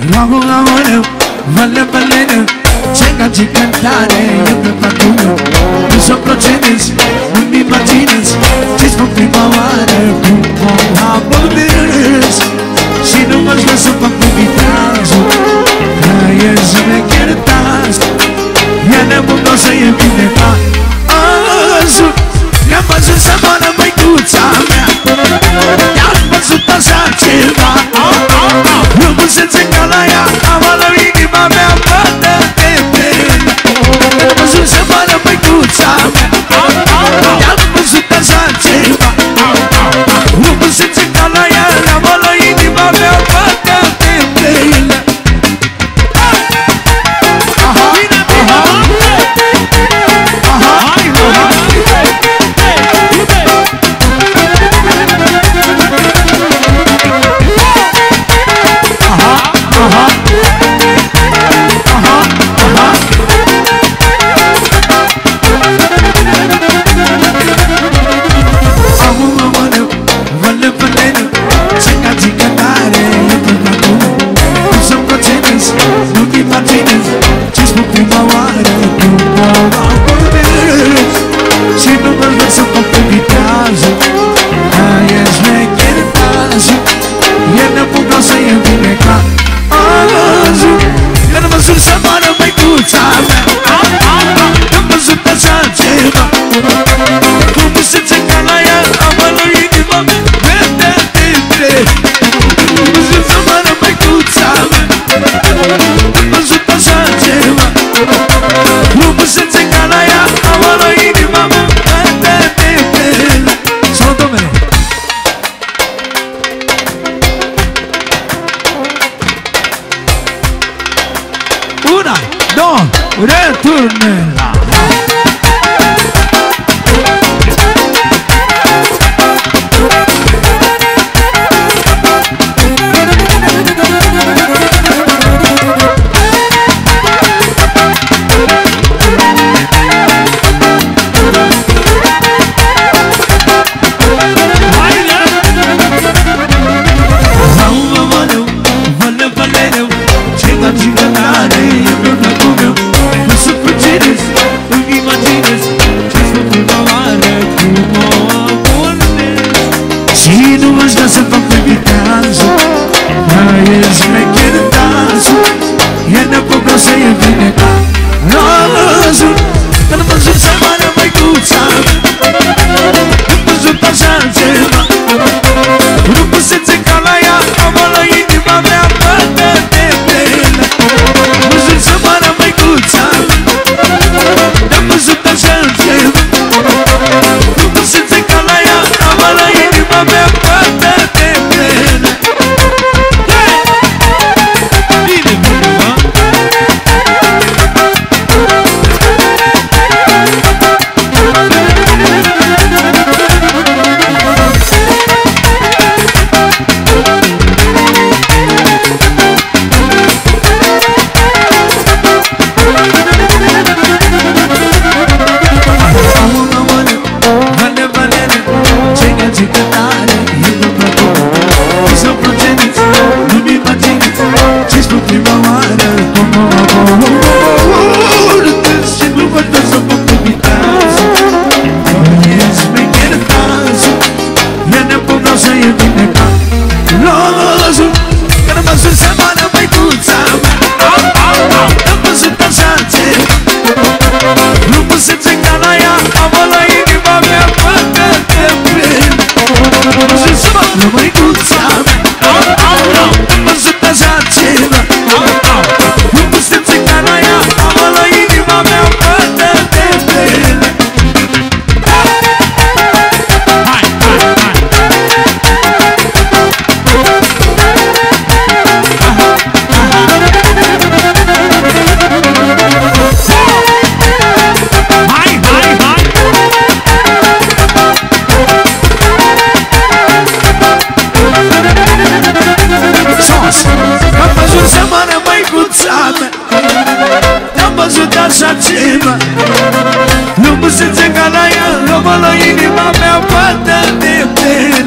Rogu aoleu, vale balene Cenga de cantare, eu pe patuno Nu s-o procedes, nu-mi imaginez Desconfirma oară, cum o I wanna make you time. 다 inimă Nu pusă țăca la el, robă la inima mea, fata de tine